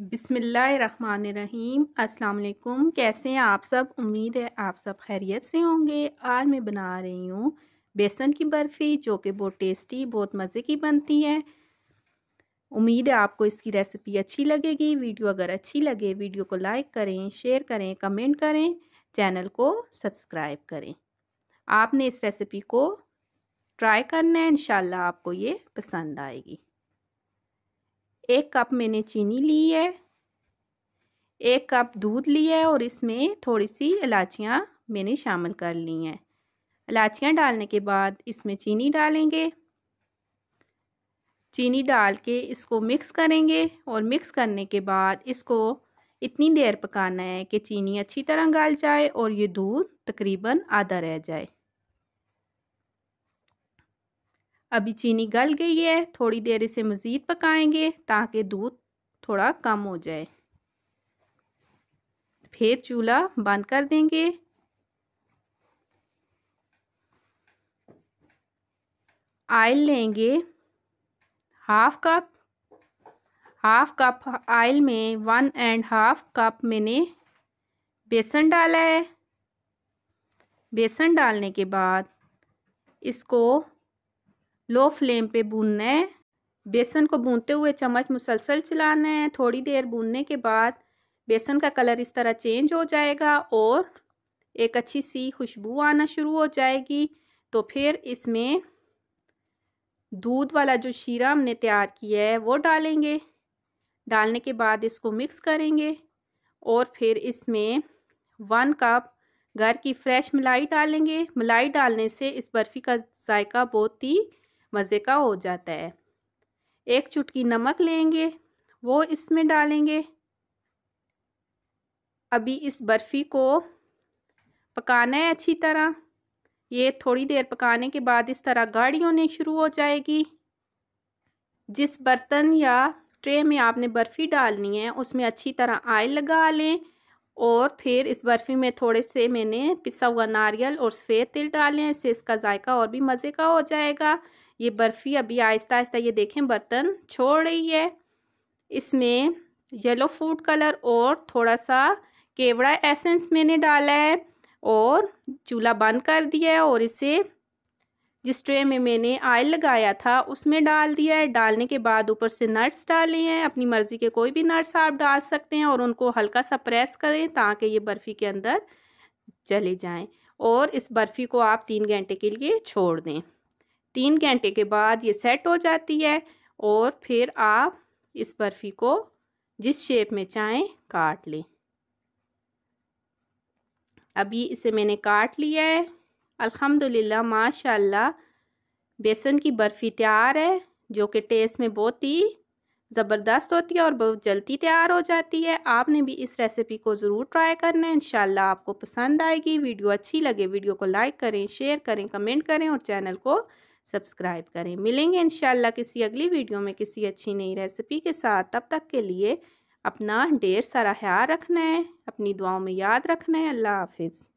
बिसमीम वालेकुम कैसे हैं आप सब? उम्मीद है आप सब खैरियत से होंगे। आज मैं बना रही हूँ बेसन की बर्फ़ी, जो कि बहुत टेस्टी, बहुत मज़े की बनती है। उम्मीद है आपको इसकी रेसिपी अच्छी लगेगी। वीडियो अगर अच्छी लगे, वीडियो को लाइक करें, शेयर करें, कमेंट करें, चैनल को सब्सक्राइब करें। आपने इस रेसिपी को ट्राई करना है इन आपको ये पसंद आएगी। एक कप मैंने चीनी ली है, एक कप दूध लिया है और इसमें थोड़ी सी इलायचियाँ मैंने शामिल कर ली हैं। इलायचियाँ डालने के बाद इसमें चीनी डालेंगे। चीनी डाल के इसको मिक्स करेंगे और मिक्स करने के बाद इसको इतनी देर पकाना है कि चीनी अच्छी तरह गल जाए और ये दूध तकरीबन आधा रह जाए। अभी चीनी गल गई है, थोड़ी देर इसे मज़ीद पकाएँगे ताकि दूध थोड़ा कम हो जाए। फिर चूल्हा बंद कर देंगे। आयल लेंगे half cup half cup oil में वन एंड हाफ़ कप मैंने बेसन डाला है। बेसन डालने के बाद इसको लो फ्लेम पे भूनना है। बेसन को भूनते हुए चम्मच मुसलसल चलाना है। थोड़ी देर भूनने के बाद बेसन का कलर इस तरह चेंज हो जाएगा और एक अच्छी सी खुशबू आना शुरू हो जाएगी। तो फिर इसमें दूध वाला जो शीरा हमने तैयार किया है, वो डालेंगे। डालने के बाद इसको मिक्स करेंगे और फिर इसमें वन कप घर की फ्रेश मलाई डालेंगे। मलाई डालने से इस बर्फ़ी का जायका बहुत ही मज़े का हो जाता है। एक चुटकी नमक लेंगे, वो इसमें डालेंगे। अभी इस बर्फ़ी को पकाना है अच्छी तरह। ये थोड़ी देर पकाने के बाद इस तरह गाढ़ी होने शुरू हो जाएगी। जिस बर्तन या ट्रे में आपने बर्फ़ी डालनी है, उसमें अच्छी तरह आयल लगा लें और फिर इस बर्फ़ी में थोड़े से मैंने पिसा हुआ नारियल और सफ़ेद तिल डाले इससे इसका जायका और भी मज़े का हो जाएगा। ये बर्फ़ी अभी आहिस्ता आहिस्ता ये देखें, बर्तन छोड़ रही है। इसमें येलो फ़ूड कलर और थोड़ा सा केवड़ा एसेंस मैंने डाला है और चूल्हा बंद कर दिया है और इसे जिस ट्रे में मैंने ऑयल लगाया था, उसमें डाल दिया है। डालने के बाद ऊपर से नट्स डाले हैं। अपनी मर्ज़ी के कोई भी नट्स आप डाल सकते हैं और उनको हल्का सा प्रेस करें ताकि ये बर्फ़ी के अंदर चले जाएँ और इस बर्फ़ी को आप तीन घंटे के लिए छोड़ दें। तीन घंटे के बाद ये सेट हो जाती है और फिर आप इस बर्फ़ी को जिस शेप में चाहें काट लें। अभी इसे मैंने काट लिया है। अल्हम्दुलिल्लाह, माशाल्लाह, बेसन की बर्फ़ी तैयार है, जो कि टेस्ट में बहुत ही ज़बरदस्त होती है और बहुत जल्दी तैयार हो जाती है। आपने भी इस रेसिपी को ज़रूर ट्राई करना है। इंशाल्लाह आपको पसंद आएगी। वीडियो अच्छी लगे, वीडियो को लाइक करें शेयर करें कमेंट करें और चैनल को सब्सक्राइब करें। मिलेंगे इन किसी अगली वीडियो में किसी अच्छी नई रेसिपी के साथ। तब तक के लिए अपना ढेर सारा ख्याल रखना है, अपनी दुआओं में याद रखना है। अल्लाह हाफिज़।